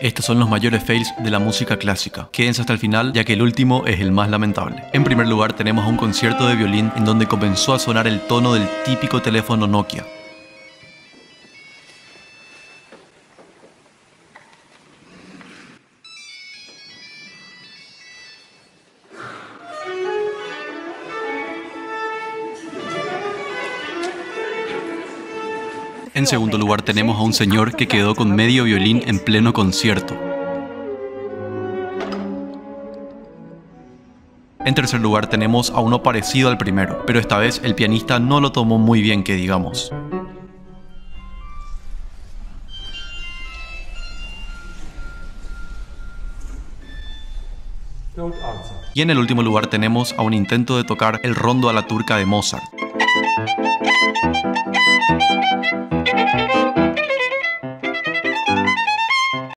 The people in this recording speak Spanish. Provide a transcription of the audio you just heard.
Estos son los mayores fails de la música clásica. Quédense hasta el final ya que el último es el más lamentable. En primer lugar tenemos un concierto de violín en donde comenzó a sonar el tono del típico teléfono Nokia. En segundo lugar tenemos a un señor que quedó con medio violín en pleno concierto. En tercer lugar tenemos a uno parecido al primero, pero esta vez el pianista no lo tomó muy bien que digamos. Y en el último lugar tenemos a un intento de tocar el rondo a la turca de Mozart.